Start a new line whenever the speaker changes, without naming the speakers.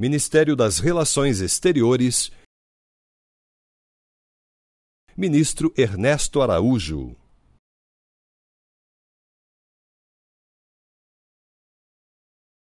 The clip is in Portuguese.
Ministério das Relações Exteriores, Ministro Ernesto Araújo.